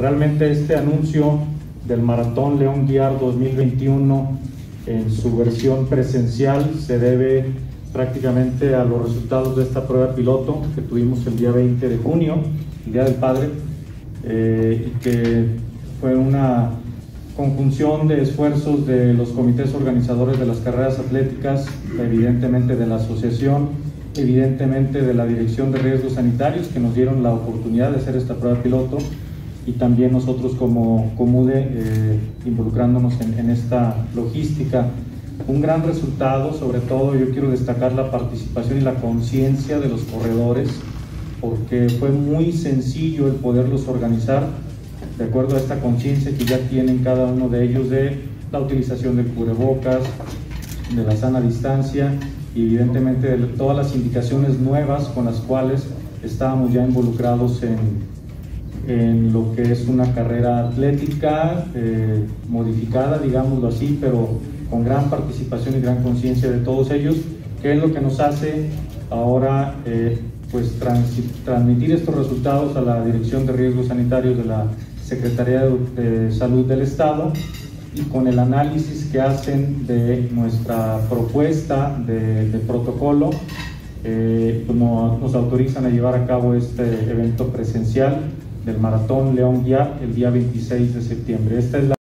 Realmente este anuncio del Maratón León Guiar 2021 en su versión presencial se debe prácticamente a los resultados de esta prueba piloto que tuvimos el día 20 de junio, el Día del Padre, eh, y que fue una conjunción de esfuerzos de los comités organizadores de las carreras atléticas, evidentemente de la asociación, evidentemente de la Dirección de Riesgos Sanitarios que nos dieron la oportunidad de hacer esta prueba piloto y también nosotros como Comude eh, involucrándonos en, en, esta logística. Un gran resultado, sobre todo yo quiero destacar la participación y la conciencia de los corredores, porque fue muy sencillo el poderlos organizar de acuerdo a esta conciencia que ya tienen cada uno de ellos de la utilización del cubrebocas, de la sana distancia y evidentemente de todas las indicaciones nuevas con las cuales estábamos ya involucrados en, en lo que es una carrera atlética eh, modificada, digámoslo así, pero con gran participación y gran conciencia de todos ellos, que es lo que nos hace ahora eh, pues transmitir estos resultados a la Dirección de Riesgos Sanitarios de la Secretaría de Salud del Estado y con el análisis que hacen de nuestra propuesta de, de protocolo, eh, nos autorizan a llevar a cabo este evento presencial del Maratón León Guiar el día 26 de septiembre. Esta es la